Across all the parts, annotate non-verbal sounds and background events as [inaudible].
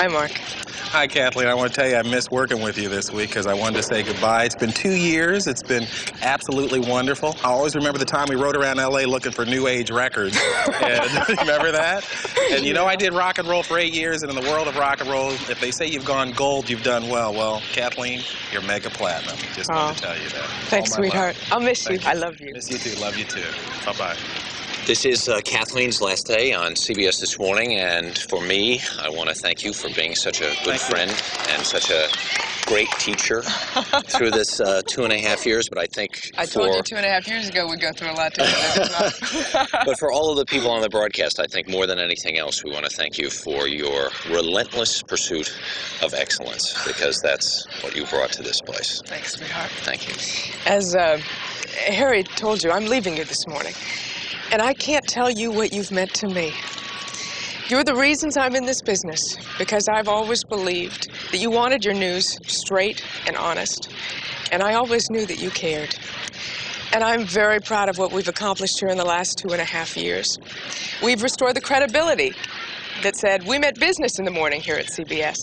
Hi, Mark. Hi, Kathleen. I want to tell you I missed working with you this week because I wanted to say goodbye. It's been two years. It's been absolutely wonderful. I always remember the time we rode around L.A. looking for new age records. [laughs] and, [laughs] remember that? And you know, I did rock and roll for eight years, and in the world of rock and roll, if they say you've gone gold, you've done well. Well, Kathleen, you're mega platinum. Just wanted to tell you that. Thanks, sweetheart. I'll miss Thank you. I love you. Miss you too. Love you too. Bye bye. This is uh, Kathleen's last day on CBS This Morning, and for me, I want to thank you for being such a good Thank you. friend and such a great teacher through this uh, two and a half years. But I think I for told you two and a half years ago we'd go through a lot together. [laughs] but for all of the people on the broadcast, I think more than anything else, we want to thank you for your relentless pursuit of excellence because that's what you brought to this place. Thanks, sweetheart. Thank you. As uh, Harry told you, I'm leaving you this morning. And I can't tell you what you've meant to me. You're the reasons I'm in this business, because I've always believed that you wanted your news straight and honest. And I always knew that you cared. And I'm very proud of what we've accomplished here in the last two and a half years. We've restored the credibility that said we met business in the morning here at CBS.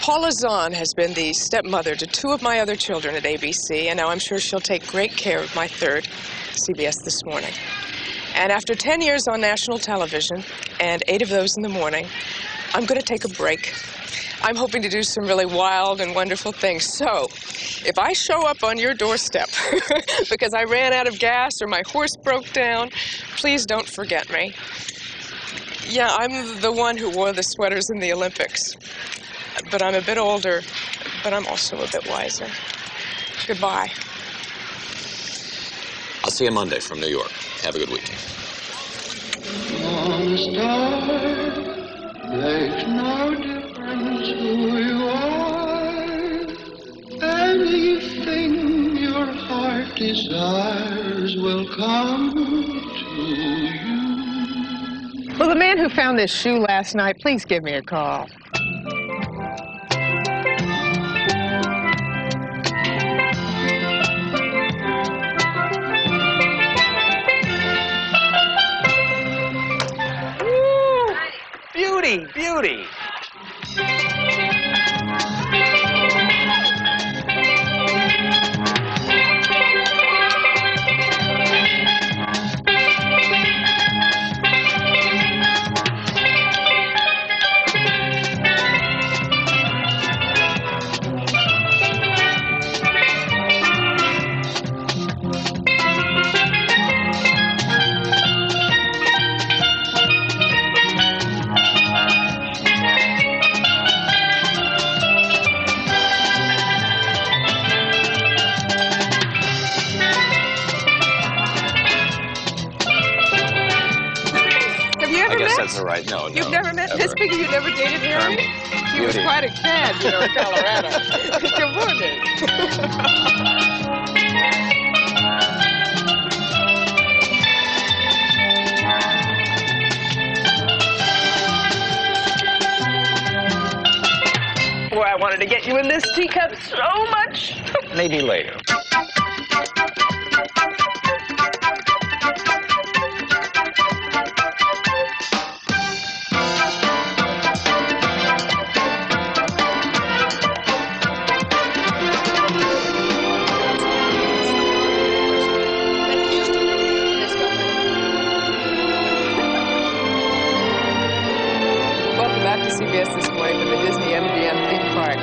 Paula Zahn has been the stepmother to two of my other children at ABC, and now I'm sure she'll take great care of my third, CBS This Morning. And after 10 years on national television, and eight of those in the morning, I'm going to take a break. I'm hoping to do some really wild and wonderful things. So, if I show up on your doorstep [laughs] because I ran out of gas or my horse broke down, please don't forget me. Yeah, I'm the one who wore the sweaters in the Olympics. But I'm a bit older, but I'm also a bit wiser. Goodbye. I'll see you Monday from New York. Have a good weekend. On a star makes no difference who you are. Anything your heart desires will come to you. Well, the man who found this shoe last night, please give me a call. Beauty, guess met? that's all right. No, no. You've never met ever. Miss Piggy? You've never dated Harry? He was quite a cad, you know, in Colorado. [laughs] Good morning. Boy, I wanted to get you in this teacup so much. Maybe later. CBS This Morning for the Disney MGM theme park.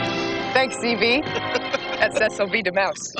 Thanks, CB. [laughs] That's SLB to Mouse.